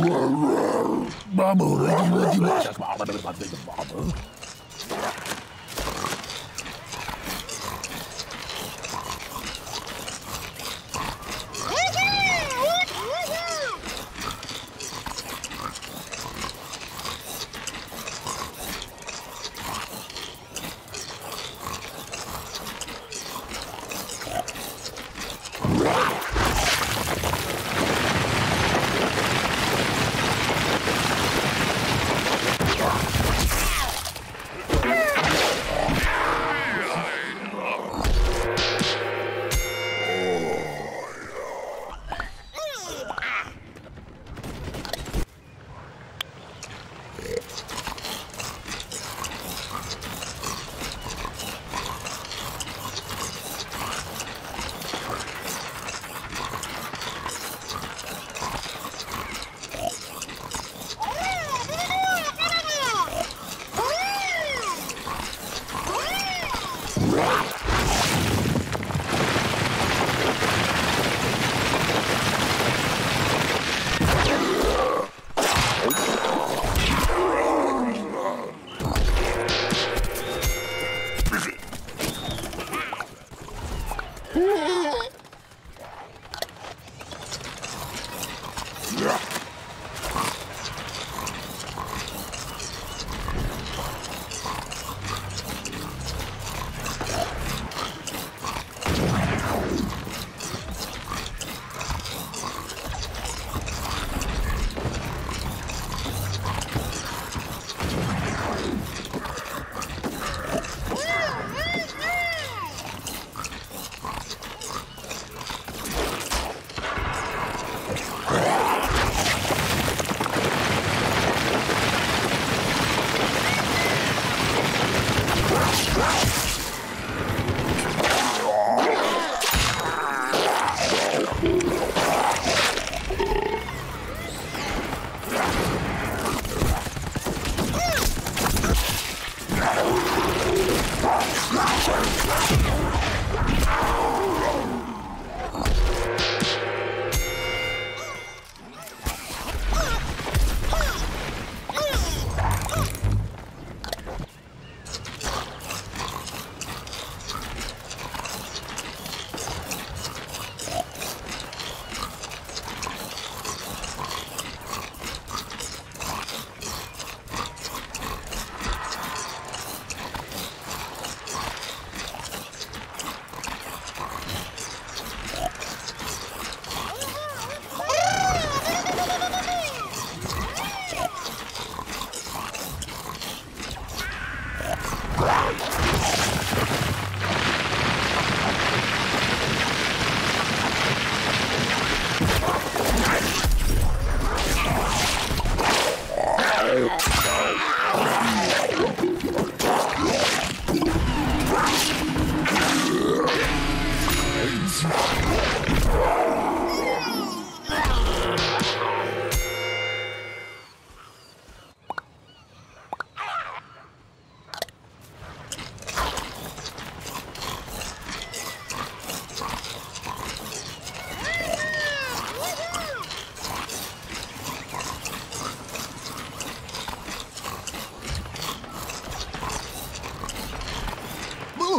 Mama, Yeah.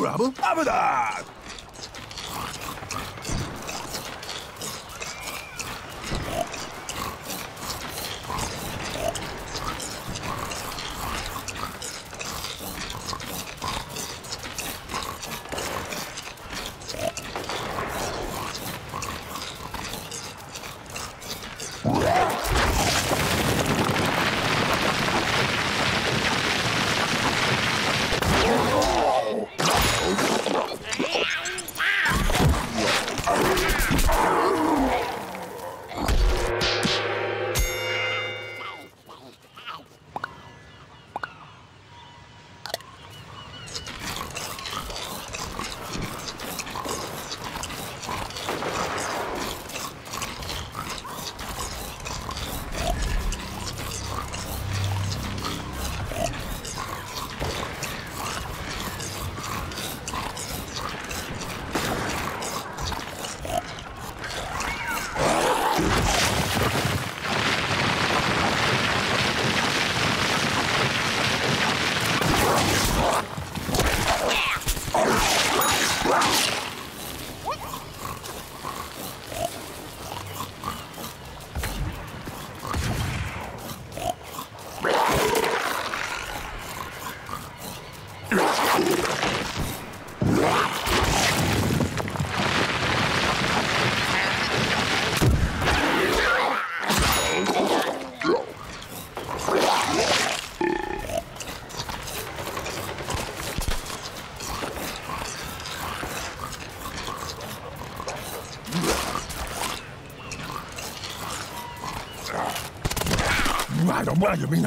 Bravo, Abada! I don't want you mean